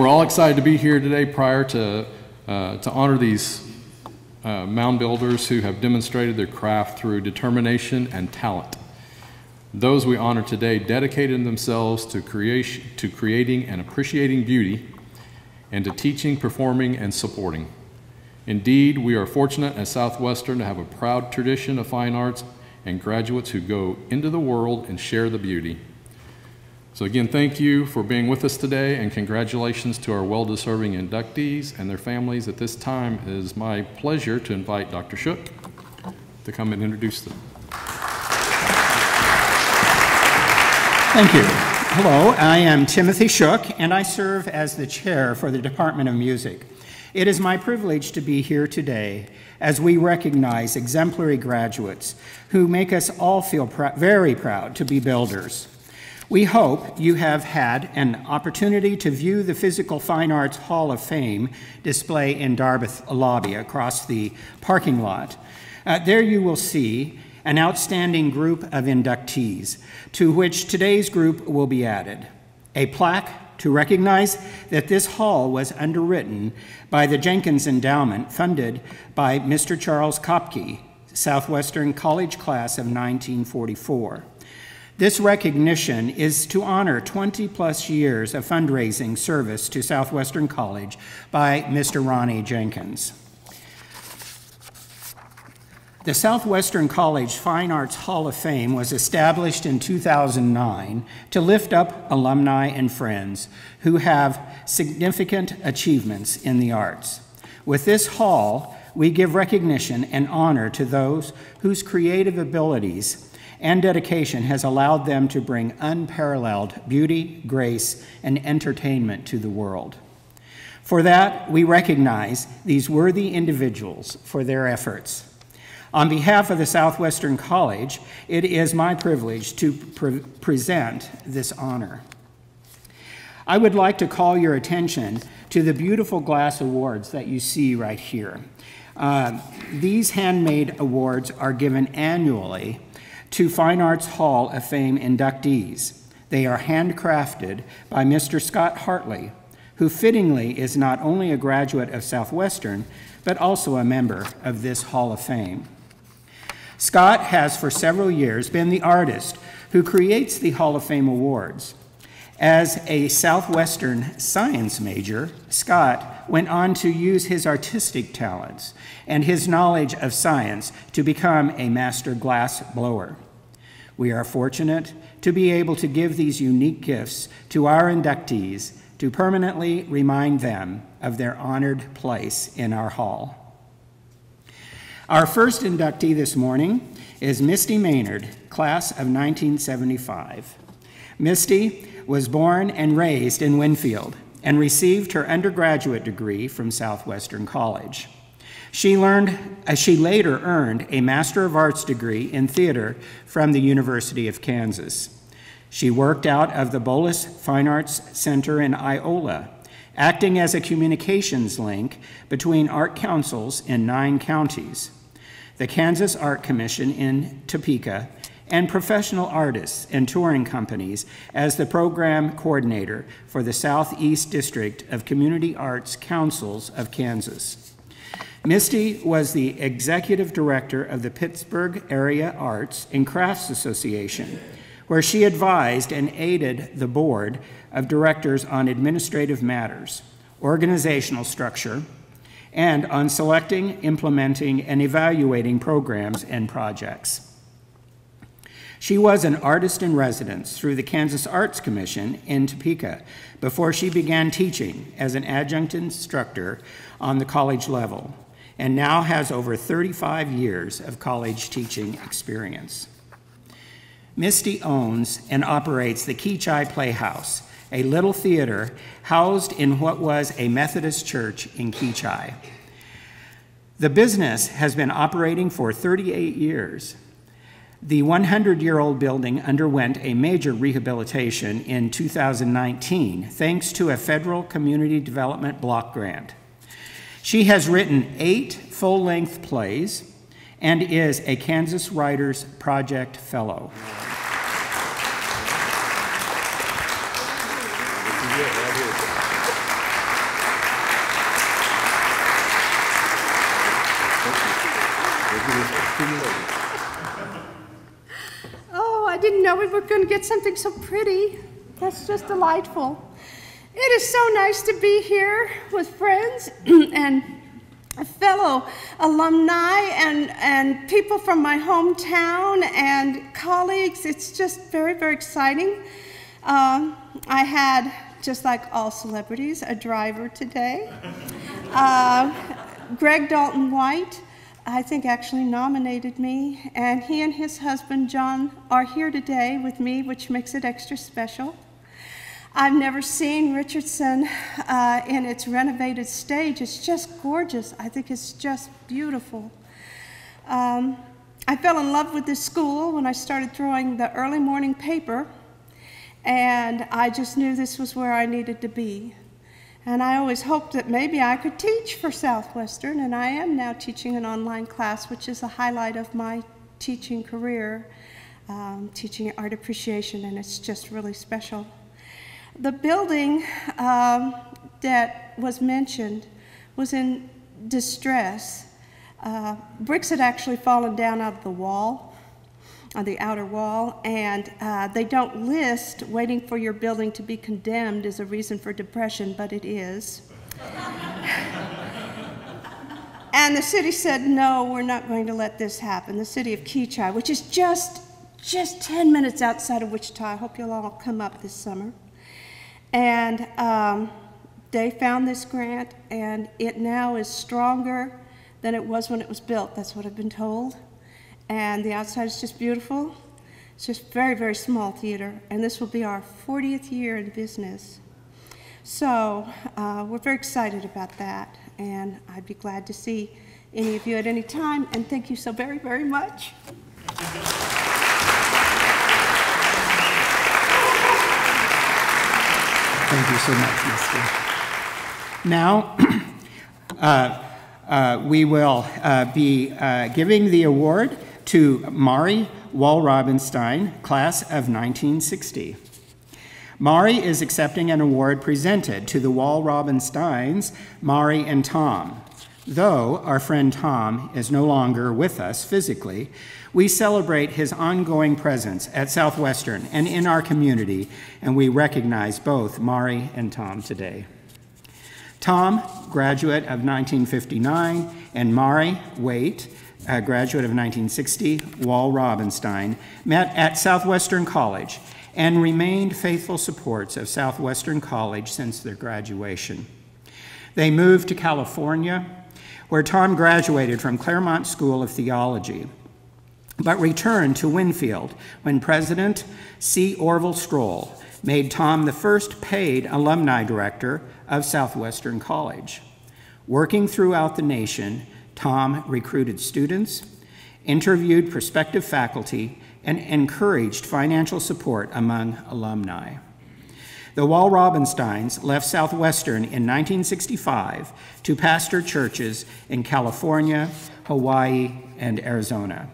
we're all excited to be here today prior to, uh, to honor these uh, mound builders who have demonstrated their craft through determination and talent. Those we honor today dedicated themselves to, creation, to creating and appreciating beauty and to teaching, performing, and supporting. Indeed, we are fortunate at Southwestern to have a proud tradition of fine arts and graduates who go into the world and share the beauty. So again, thank you for being with us today and congratulations to our well-deserving inductees and their families. At this time, it is my pleasure to invite Dr. Shook to come and introduce them. Thank you. Hello, I am Timothy Shook and I serve as the chair for the Department of Music. It is my privilege to be here today as we recognize exemplary graduates who make us all feel pr very proud to be builders. We hope you have had an opportunity to view the Physical Fine Arts Hall of Fame display in Darbeth lobby across the parking lot. Uh, there you will see an outstanding group of inductees, to which today's group will be added. A plaque to recognize that this hall was underwritten by the Jenkins Endowment, funded by Mr. Charles Kopke, Southwestern College class of 1944. This recognition is to honor 20 plus years of fundraising service to Southwestern College by Mr. Ronnie Jenkins. The Southwestern College Fine Arts Hall of Fame was established in 2009 to lift up alumni and friends who have significant achievements in the arts. With this hall, we give recognition and honor to those whose creative abilities and dedication has allowed them to bring unparalleled beauty, grace, and entertainment to the world. For that, we recognize these worthy individuals for their efforts. On behalf of the Southwestern College, it is my privilege to pre present this honor. I would like to call your attention to the beautiful glass awards that you see right here. Uh, these handmade awards are given annually to Fine Arts Hall of Fame inductees. They are handcrafted by Mr. Scott Hartley, who fittingly is not only a graduate of Southwestern, but also a member of this Hall of Fame. Scott has for several years been the artist who creates the Hall of Fame awards. As a Southwestern science major, Scott went on to use his artistic talents and his knowledge of science to become a master glass blower. We are fortunate to be able to give these unique gifts to our inductees to permanently remind them of their honored place in our hall. Our first inductee this morning is Misty Maynard, class of 1975. Misty was born and raised in Winfield and received her undergraduate degree from Southwestern College. She learned, as she later earned a Master of Arts degree in theater from the University of Kansas. She worked out of the Bowlus Fine Arts Center in Iola, acting as a communications link between art councils in nine counties, the Kansas Art Commission in Topeka, and professional artists and touring companies as the program coordinator for the Southeast District of Community Arts Councils of Kansas. Misty was the executive director of the Pittsburg Area Arts and Crafts Association, where she advised and aided the board of directors on administrative matters, organizational structure, and on selecting, implementing, and evaluating programs and projects. She was an artist in residence through the Kansas Arts Commission in Topeka before she began teaching as an adjunct instructor on the college level and now has over 35 years of college teaching experience. Misty owns and operates the Kechi Playhouse, a little theater housed in what was a Methodist church in Kechi. The business has been operating for 38 years the 100 year old building underwent a major rehabilitation in 2019 thanks to a federal community development block grant. She has written eight full length plays and is a Kansas Writers Project Fellow. Oh, I didn't know we something so pretty. That's just delightful. It is so nice to be here with friends and fellow alumni and, and people from my hometown and colleagues. It's just very, very exciting. Um, I had, just like all celebrities, a driver today. Uh, Greg Dalton White, I think, actually nominated me, and he and his husband, John, are here today with me, which makes it extra special. I've never seen Richardson uh, in its renovated stage. It's just gorgeous. I think it's just beautiful. Um, I fell in love with this school when I started throwing the early morning paper, and I just knew this was where I needed to be. And I always hoped that maybe I could teach for Southwestern, and I am now teaching an online class, which is a highlight of my teaching career, um, teaching art appreciation, and it's just really special. The building um, that was mentioned was in distress. Uh, bricks had actually fallen down out of the wall, on the outer wall, and uh, they don't list waiting for your building to be condemned as a reason for depression, but it is. and the city said, no, we're not going to let this happen. The city of Kechi, which is just, just 10 minutes outside of Wichita. I hope you'll all come up this summer. And um, they found this grant, and it now is stronger than it was when it was built. That's what I've been told. And the outside is just beautiful. It's just very, very small theater, and this will be our 40th year in business. So uh, we're very excited about that, and I'd be glad to see any of you at any time, and thank you so very, very much. Thank you so much, Misty. Now, uh, uh, we will uh, be uh, giving the award to Mari Wallrabenstein, class of 1960. Mari is accepting an award presented to the Wallrabensteins, Mari and Tom. Though our friend Tom is no longer with us physically, we celebrate his ongoing presence at Southwestern and in our community, and we recognize both Mari and Tom today. Tom, graduate of 1959, and Mari Waite, a graduate of 1960, Wallrabenstein, met at Southwestern College and remained faithful supports of Southwestern College since their graduation. They moved to California, where Tom graduated from Claremont School of Theology but returned to Winfield when President C. Orville Strohl made Tom the first paid alumni director of Southwestern College. Working throughout the nation, Tom recruited students, interviewed prospective faculty, and encouraged financial support among alumni. The Wallrabensteins left Southwestern in 1965 to pastor churches in California, Hawaii, and Arizona.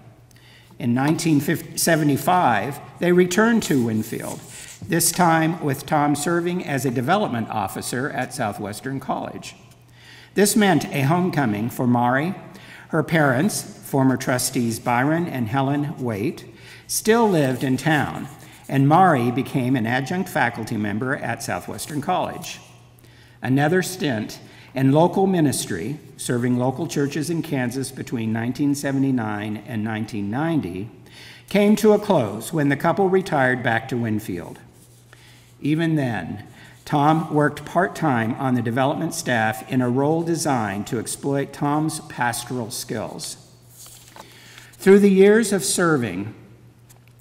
In 1975, they returned to Winfield, this time with Tom serving as a development officer at Southwestern College. This meant a homecoming for Mari. Her parents, former trustees Byron and Helen Waite, still lived in town, and Mari became an adjunct faculty member at Southwestern College. Another stint in local ministry, serving local churches in Kansas between 1979 and 1990, came to a close when the couple retired back to Winfield. Even then, Tom worked part time on the development staff in a role designed to exploit Tom's pastoral skills. Through the years of serving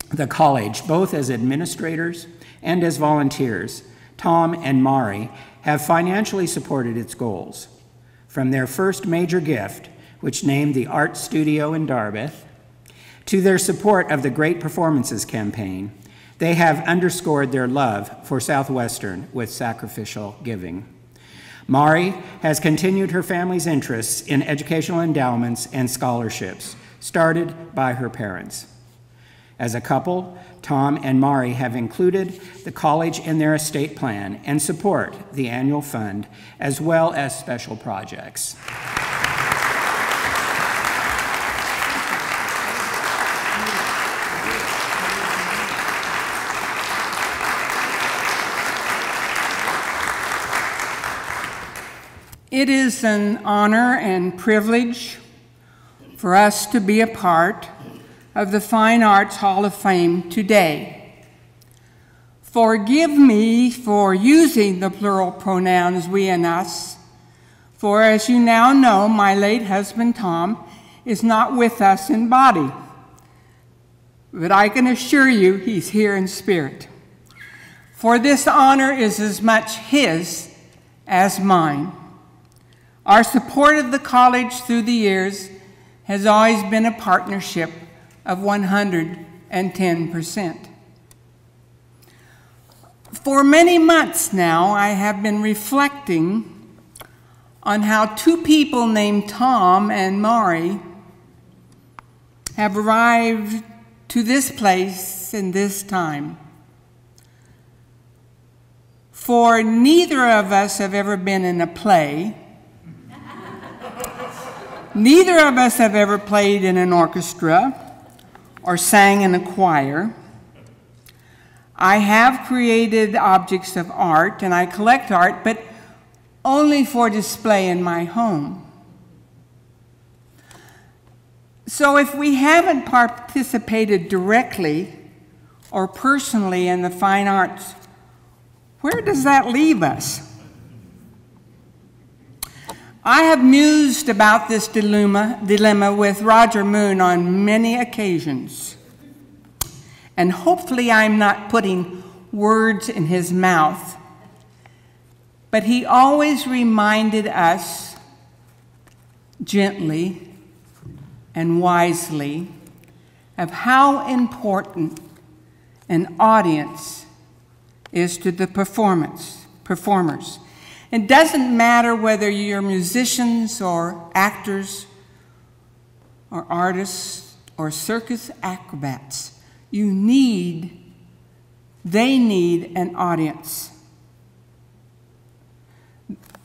the college, both as administrators and as volunteers, Tom and Mari have financially supported its goals. From their first major gift, which named the Art Studio in Darbeth, to their support of the Great Performances campaign, they have underscored their love for Southwestern with sacrificial giving. Mari has continued her family's interests in educational endowments and scholarships, started by her parents. As a couple, Tom and Mari have included the college in their estate plan and support the annual fund as well as special projects. It is an honor and privilege for us to be a part of the Fine Arts Hall of Fame today. Forgive me for using the plural pronouns we and us, for as you now know, my late husband Tom is not with us in body, but I can assure you he's here in spirit. For this honor is as much his as mine. Our support of the college through the years has always been a partnership of 110%. For many months now, I have been reflecting on how two people named Tom and Mari have arrived to this place in this time. For neither of us have ever been in a play. Neither of us have ever played in an orchestra or sang in a choir. I have created objects of art and I collect art, but only for display in my home. So if we haven't participated directly or personally in the fine arts, where does that leave us? I have mused about this dilemma, dilemma with Roger Moon on many occasions. And hopefully, I'm not putting words in his mouth. But he always reminded us gently and wisely of how important an audience is to the performance, performers. It doesn't matter whether you're musicians or actors or artists or circus acrobats. You need, they need an audience.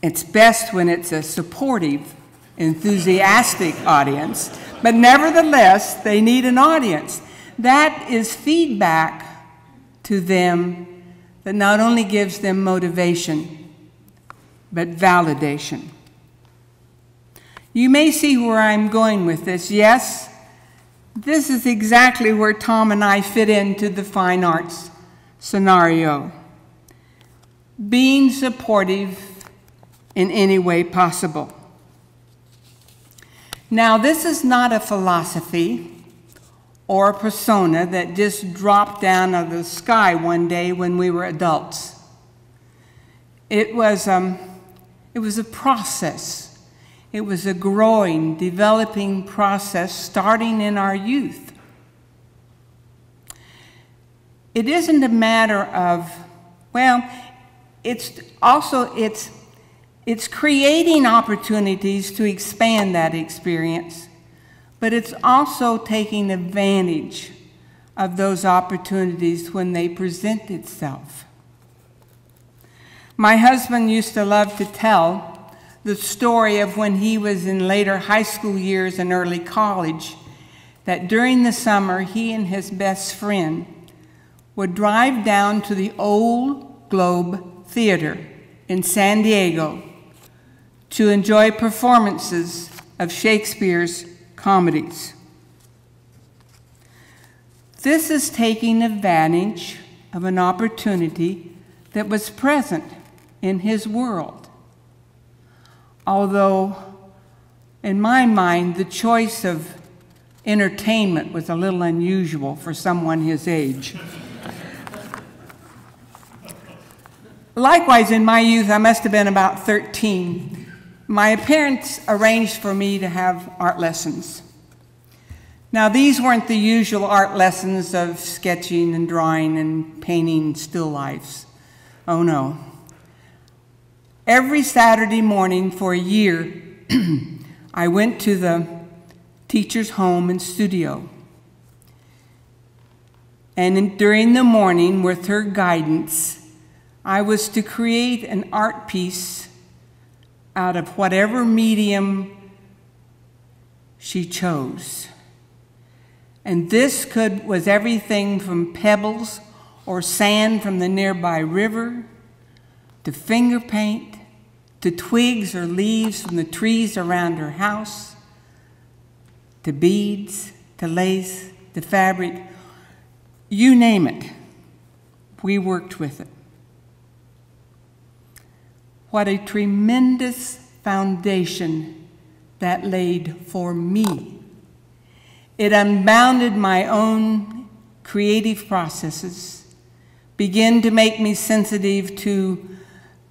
It's best when it's a supportive, enthusiastic audience but nevertheless, they need an audience. That is feedback to them that not only gives them motivation, but validation. You may see where I'm going with this. Yes, this is exactly where Tom and I fit into the fine arts scenario. Being supportive in any way possible. Now, this is not a philosophy or a persona that just dropped down out of the sky one day when we were adults. It was, um, it was a process. It was a growing, developing process starting in our youth. It isn't a matter of, well, it's also, it's it's creating opportunities to expand that experience, but it's also taking advantage of those opportunities when they present itself. My husband used to love to tell the story of when he was in later high school years and early college, that during the summer he and his best friend would drive down to the Old Globe Theater in San Diego to enjoy performances of Shakespeare's comedies. This is taking advantage of an opportunity that was present in his world. Although, in my mind, the choice of entertainment was a little unusual for someone his age. Likewise, in my youth, I must have been about 13 my parents arranged for me to have art lessons. Now, these weren't the usual art lessons of sketching and drawing and painting still lifes. Oh no. Every Saturday morning for a year, I went to the teacher's home and studio. And in, during the morning, with her guidance, I was to create an art piece out of whatever medium she chose. And this could was everything from pebbles or sand from the nearby river to finger paint to twigs or leaves from the trees around her house, to beads, to lace, to fabric, you name it. We worked with it. What a tremendous foundation that laid for me. It unbounded my own creative processes, began to make me sensitive to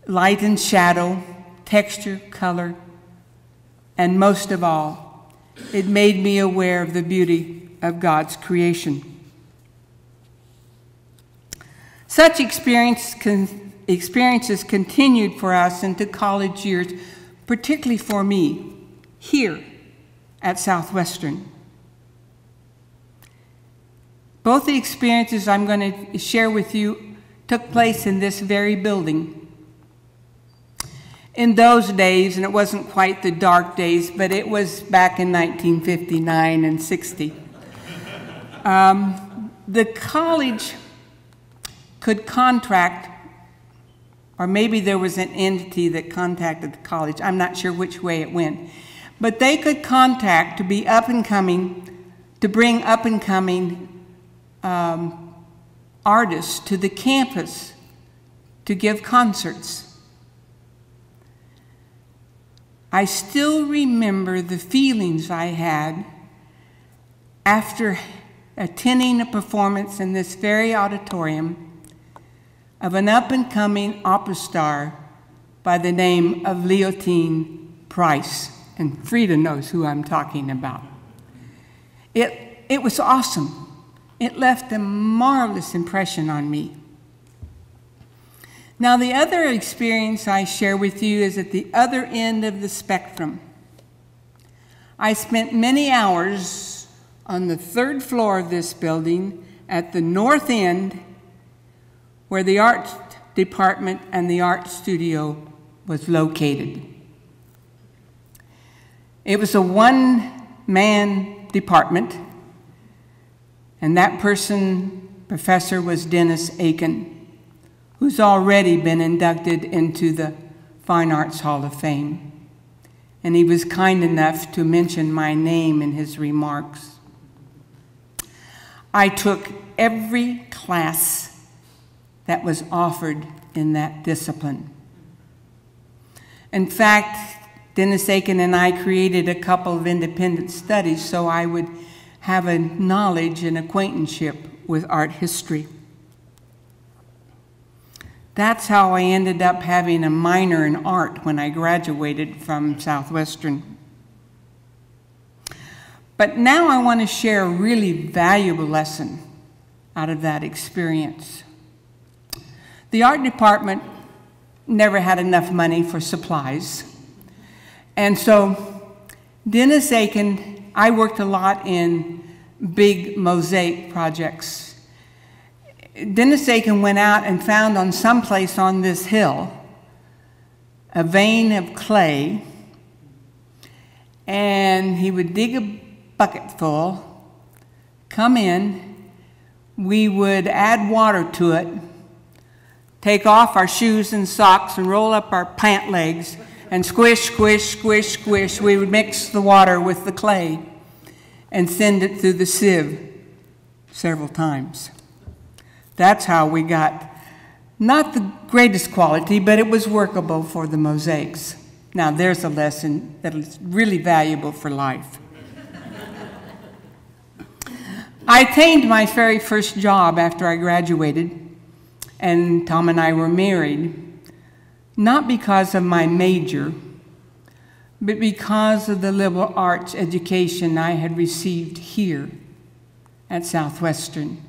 light and shadow, texture, color, and most of all, it made me aware of the beauty of God's creation. Such experience con experiences continued for us into college years, particularly for me, here at Southwestern. Both the experiences I'm going to share with you took place in this very building. In those days, and it wasn't quite the dark days, but it was back in 1959 and 60, um, the college could contract, or maybe there was an entity that contacted the college. I'm not sure which way it went. But they could contact to be up and coming, to bring up and coming um, artists to the campus to give concerts. I still remember the feelings I had after attending a performance in this very auditorium of an up and coming opera star by the name of Leontyne Price. And Frieda knows who I'm talking about. It, it was awesome. It left a marvelous impression on me. Now, the other experience I share with you is at the other end of the spectrum. I spent many hours on the third floor of this building at the north end where the art department and the art studio was located. It was a one man department, and that person, professor, was Dennis Aiken, who's already been inducted into the Fine Arts Hall of Fame. And he was kind enough to mention my name in his remarks. I took every class that was offered in that discipline. In fact, Dennis Aiken and I created a couple of independent studies so I would have a knowledge and acquaintanceship with art history. That's how I ended up having a minor in art when I graduated from Southwestern. But now I want to share a really valuable lesson out of that experience. The art department never had enough money for supplies. And so Dennis Aiken, I worked a lot in big mosaic projects. Dennis Aiken went out and found on some place on this hill a vein of clay, and he would dig a bucket full, come in, we would add water to it, take off our shoes and socks and roll up our pant legs and squish, squish, squish, squish. We would mix the water with the clay and send it through the sieve several times. That's how we got not the greatest quality, but it was workable for the mosaics. Now, there's a lesson that is really valuable for life. I attained my very first job after I graduated and Tom and I were married, not because of my major, but because of the liberal arts education I had received here at Southwestern.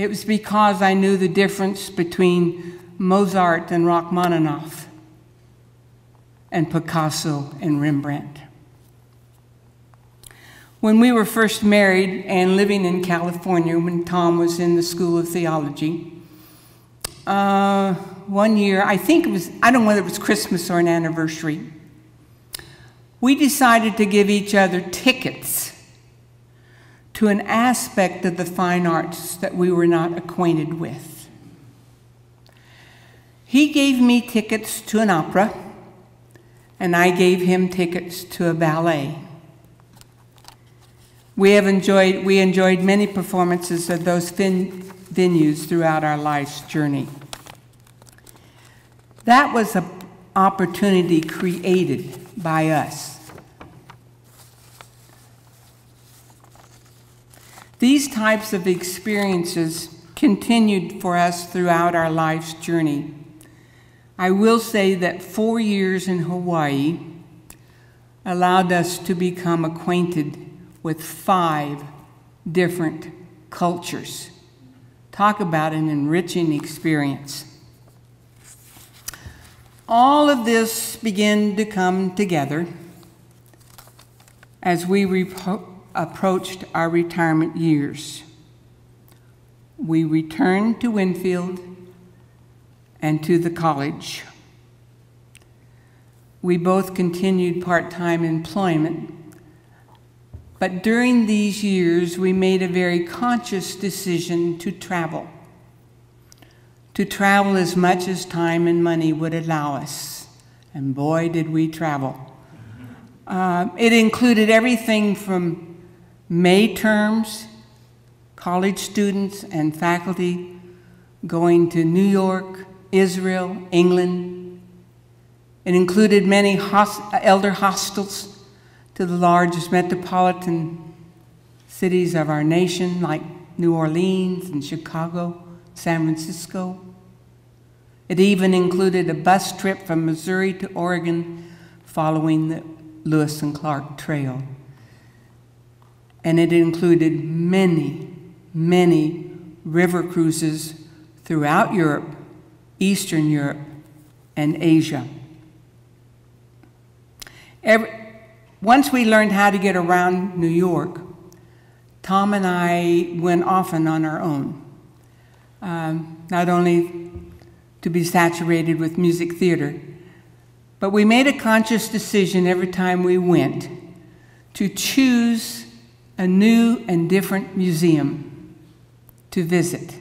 It was because I knew the difference between Mozart and Rachmaninoff and Picasso and Rembrandt. When we were first married and living in California, when Tom was in the School of Theology, uh, one year, I think it was, I don't know whether it was Christmas or an anniversary, we decided to give each other tickets to an aspect of the fine arts that we were not acquainted with. He gave me tickets to an opera, and I gave him tickets to a ballet. We have enjoyed, we enjoyed many performances at those venues throughout our life's journey. That was an opportunity created by us. These types of experiences continued for us throughout our life's journey. I will say that four years in Hawaii allowed us to become acquainted with five different cultures. Talk about an enriching experience. All of this began to come together as we approached our retirement years. We returned to Winfield and to the college. We both continued part time employment, but during these years, we made a very conscious decision to travel. To travel as much as time and money would allow us. And boy, did we travel. Uh, it included everything from May terms, college students and faculty going to New York, Israel, England. It included many host- elder hostels to the largest metropolitan cities of our nation, like New Orleans and Chicago, San Francisco. It even included a bus trip from Missouri to Oregon following the Lewis and Clark Trail. And it included many, many river cruises throughout Europe, Eastern Europe, and Asia. Every, once we learned how to get around New York, Tom and I went often on our own, um, not only to be saturated with music theater, but we made a conscious decision every time we went to choose a new and different museum to visit.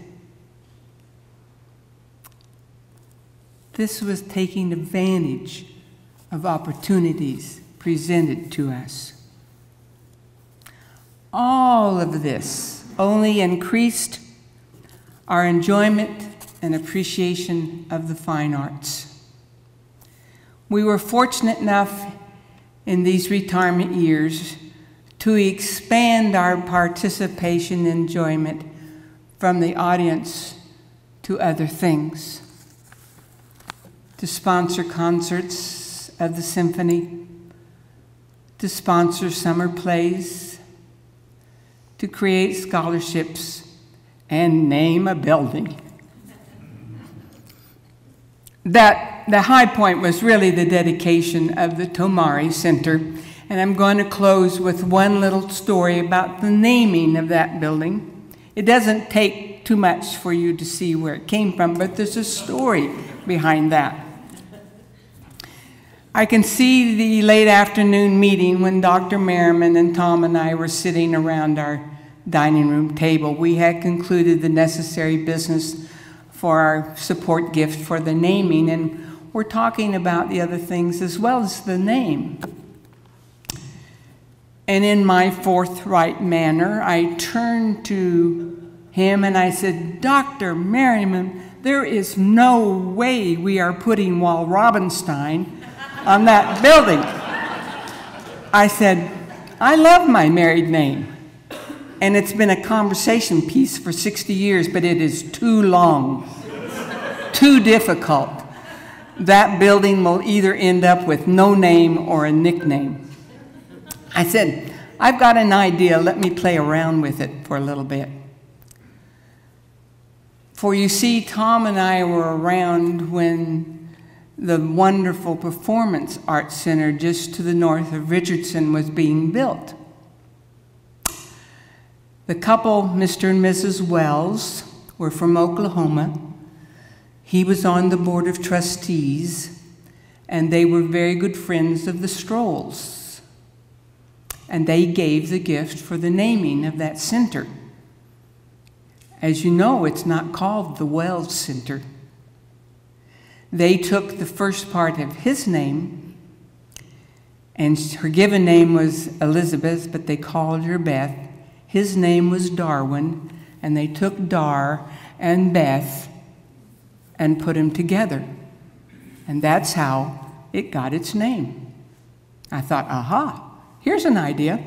This was taking advantage of opportunities presented to us. All of this only increased our enjoyment and appreciation of the fine arts. We were fortunate enough in these retirement years to expand our participation enjoyment from the audience to other things, to sponsor concerts of the symphony, to sponsor summer plays, to create scholarships, and name a building. That the high point was really the dedication of the Tomari Center, and I'm going to close with one little story about the naming of that building. It doesn't take too much for you to see where it came from, but there's a story behind that. I can see the late afternoon meeting when Dr. Merriman and Tom and I were sitting around our dining room table. We had concluded the necessary business for our support gift for the naming, and we're talking about the other things as well as the name. And in my forthright manner, I turned to him and I said, Dr. Merriman, there is no way we are putting Wallrabenstein on that building. I said, I love my married name. And it's been a conversation piece for 60 years, but it is too long, too difficult. That building will either end up with no name or a nickname. I said, I've got an idea, let me play around with it for a little bit. For you see, Tom and I were around when the wonderful Performance Arts Center just to the north of Richardson was being built. The couple, Mr. and Mrs. Wells, were from Oklahoma. He was on the board of trustees, and they were very good friends of the Strohls. And they gave the gift for the naming of that center. As you know, it's not called the Wells Center. they took the first part of his name, and her given name was Elizabeth, but they called her Beth. His name was Darwin, and they took Dar and Beth and put them together. And that's how it got its name. I thought, aha, here's an idea.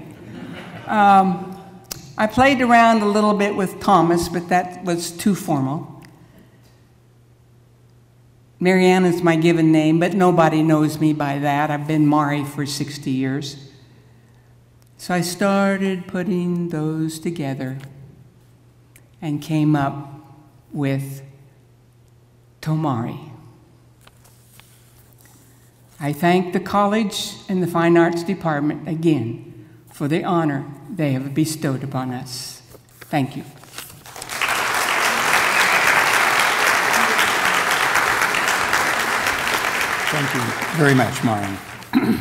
Um, I played around a little bit with Thomas, but that was too formal. Marianne is my given name, but nobody knows me by that. I've been Mari for 60 years. So I started putting those together and came up with Tomari. I thank the college and the Fine Arts Department again for the honor they have bestowed upon us. Thank you. Thank you very much, Mari.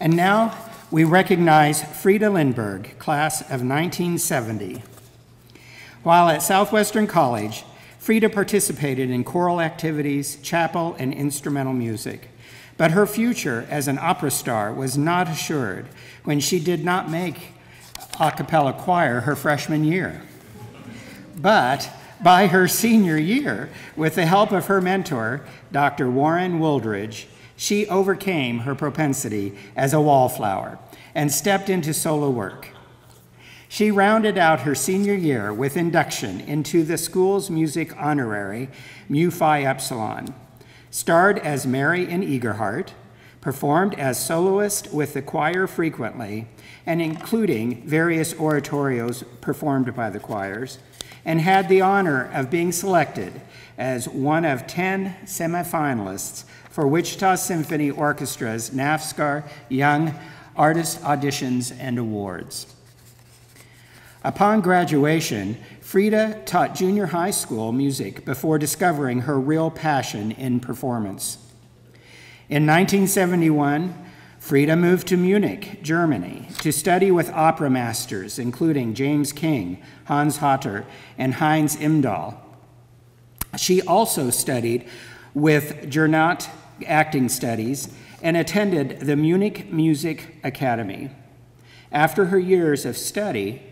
and now we recognize Frieda Lindburg, class of 1970. While at Southwestern College, Frieda participated in choral activities, chapel, and instrumental music. But her future as an opera star was not assured when she did not make a cappella choir her freshman year. But by her senior year, with the help of her mentor, Dr. Warren Wooldridge, she overcame her propensity as a wallflower and stepped into solo work. She rounded out her senior year with induction into the school's music honorary, Mu Phi Epsilon, starred as Mary in Eagerheart, performed as soloist with the choir frequently, and including various oratorios performed by the choirs, and had the honor of being selected as one of 10 semifinalists for Wichita Symphony Orchestra's Naftzger Young Artist Auditions and Awards. Upon graduation, Frieda taught junior high school music before discovering her real passion in performance. In 1971, Frieda moved to Munich, Germany, to study with opera masters including James King, Hans Hotter, and Heinz Imdahl. She also studied with Gernot Acting Studies and attended the Munich Music Academy. After her years of study,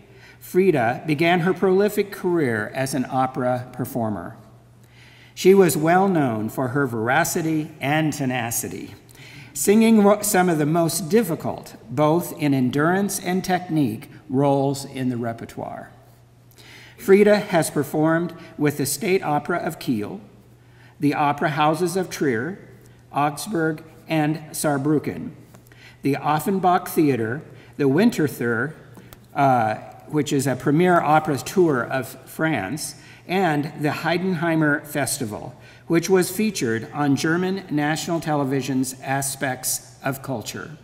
Frieda began her prolific career as an opera performer. She was well known for her veracity and tenacity, singing some of the most difficult, both in endurance and technique, roles in the repertoire. Frieda has performed with the State Opera of Kiel, the Opera Houses of Trier, Augsburg, and Saarbrücken, the Offenbach Theater, the Winterthur, uh, which is a premier opera tour of France, and the Heidenheimer Festival, which was featured on German national television's Aspects of Culture.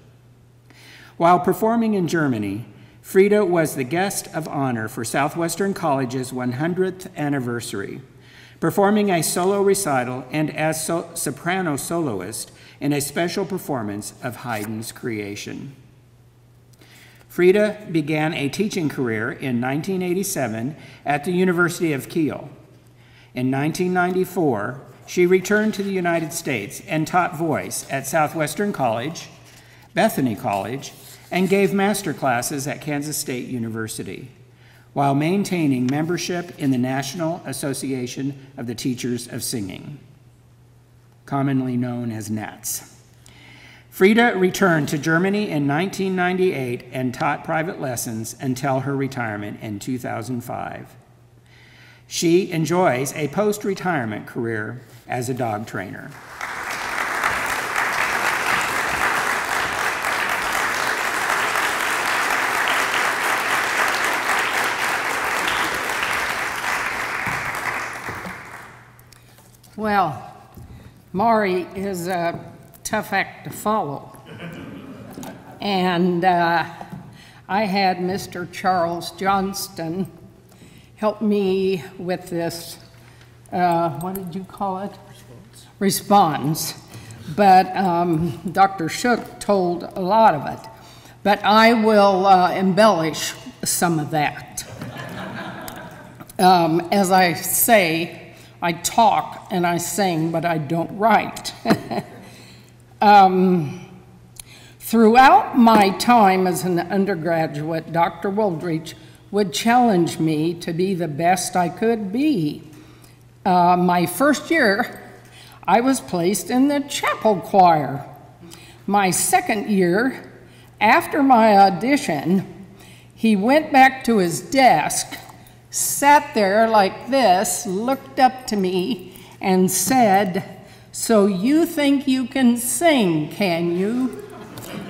While performing in Germany, Frieda was the guest of honor for Southwestern College's 100th anniversary, performing a solo recital and as so soprano soloist in a special performance of Haydn's creation. Frieda began a teaching career in 1987 at the University of Kiel. In 1994, she returned to the United States and taught voice at Southwestern College, Bethany College, and gave master classes at Kansas State University, while maintaining membership in the National Association of the Teachers of Singing, commonly known as NATS. Frieda returned to Germany in 1998 and taught private lessons until her retirement in 2005. She enjoys a post retirement career as a dog trainer. Well, Mari is a tough act to follow. And uh, I had Mr. Charles Johnston help me with this, uh, what did you call it? Response. But um, Dr. Shook told a lot of it. But I will uh, embellish some of that. Um, as I say, I talk and I sing, but I don't write. um, throughout my time as an undergraduate, Dr. Wooldridge would challenge me to be the best I could be. Uh, my first year, I was placed in the chapel choir. My second year, after my audition, he went back to his desk sat there like this, looked up to me, and said, So you think you can sing, can you?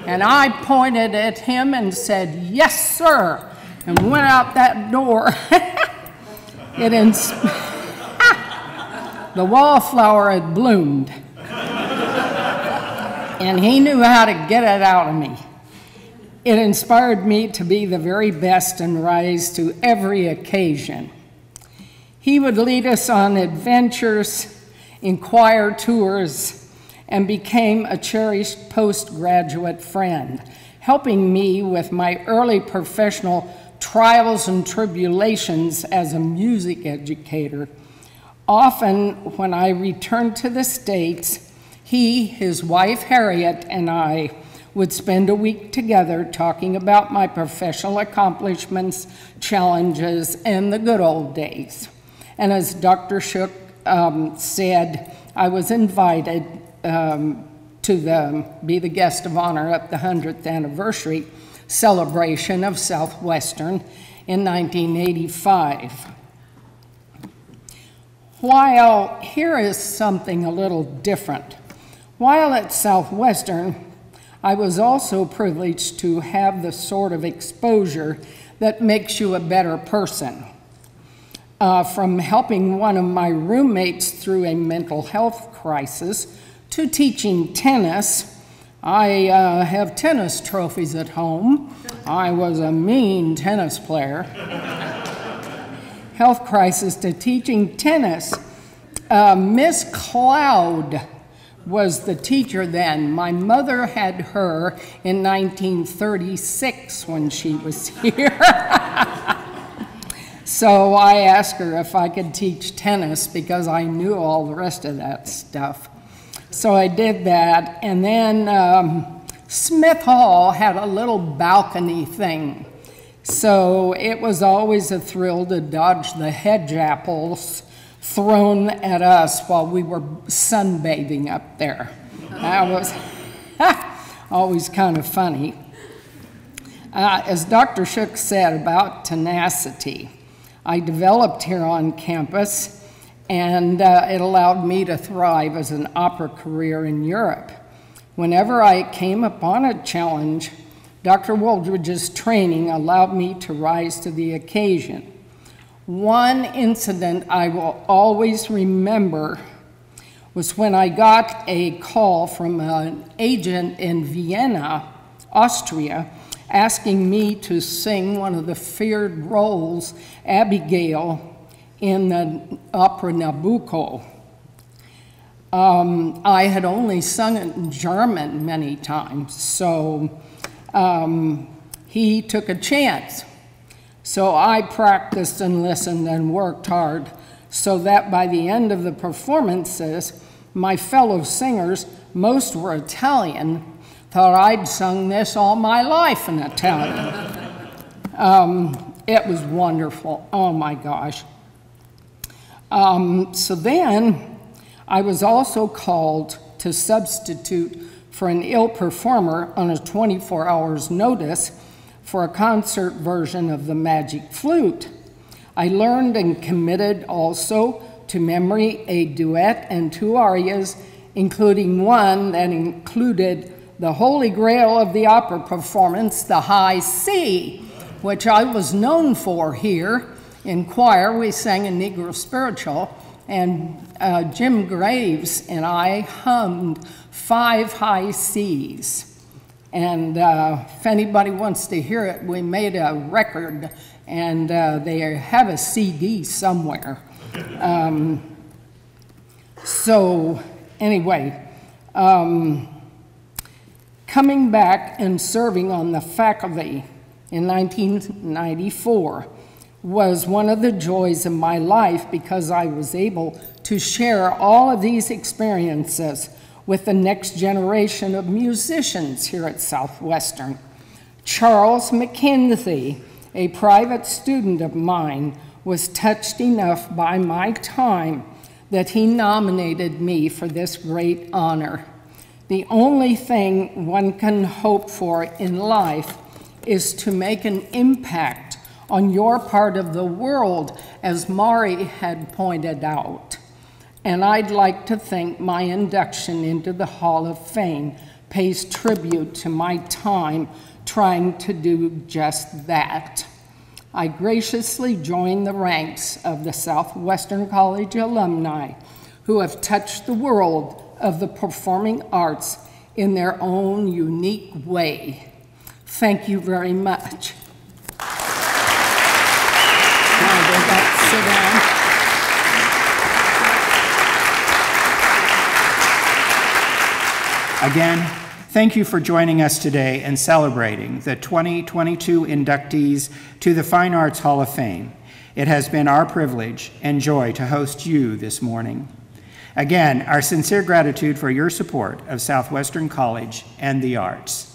And I pointed at him and said, Yes, sir, and went out that door. it ins- the wallflower had bloomed. and he knew how to get it out of me. It inspired me to be the very best and rise to every occasion. He would lead us on adventures, inquire tours, and became a cherished postgraduate friend, helping me with my early professional trials and tribulations as a music educator. Often, when I returned to the States, he, his wife Harriet, and I would spend a week together talking about my professional accomplishments, challenges, and the good old days. And as Dr. Shook um, said, I was invited um, to the, be the guest of honor at the 100th anniversary celebration of Southwestern in 1985. While here is something a little different. While at Southwestern, I was also privileged to have the sort of exposure that makes you a better person. Uh, from helping one of my roommates through a mental health crisis to teaching tennis. I uh, have tennis trophies at home. I was a mean tennis player. health crisis to teaching tennis. Uh, Miss Cloud was the teacher then. My mother had her in 1936 when she was here. So I asked her if I could teach tennis because I knew all the rest of that stuff. So I did that. And then um, Smith Hall had a little balcony thing. So it was always a thrill to dodge the hedge apples thrown at us while we were sunbathing up there. That was always kind of funny. Uh, as Dr. Shook said about tenacity, I developed here on campus, and uh, it allowed me to thrive as an opera career in Europe. Whenever I came upon a challenge, Dr. Wooldridge's training allowed me to rise to the occasion. One incident I will always remember was when I got a call from an agent in Vienna, Austria, asking me to sing one of the feared roles, Abigail, in the opera Nabucco. Um, I had only sung it in German many times, so um, he took a chance. So I practiced and listened and worked hard so that by the end of the performances, my fellow singers, most were Italian, thought I'd sung this all my life in Italian. um, it was wonderful. Oh my gosh. Um, so then I was also called to substitute for an ill performer on a 24 hours notice for a concert version of the Magic Flute. I learned and committed also to memory a duet and two arias, including one that included the holy grail of the opera performance, the High C, which I was known for here in choir. We sang a Negro spiritual, and uh, Jim Graves and I hummed five high C's. And uh, if anybody wants to hear it, we made a record and uh, they have a CD somewhere. Um, so, anyway, um, coming back and serving on the faculty in 1994 was one of the joys of my life because I was able to share all of these experiences with the next generation of musicians here at Southwestern. Charles McKenzie, a private student of mine, was touched enough by my time that he nominated me for this great honor. The only thing one can hope for in life is to make an impact on your part of the world, as Mari had pointed out. And I'd like to think my induction into the Hall of Fame pays tribute to my time trying to do just that. I graciously join the ranks of the Southwestern College alumni who have touched the world of the performing arts in their own unique way. Thank you very much. Again, thank you for joining us today and celebrating the 2022 inductees to the Fine Arts Hall of Fame. It has been our privilege and joy to host you this morning. Again, our sincere gratitude for your support of Southwestern College and the arts.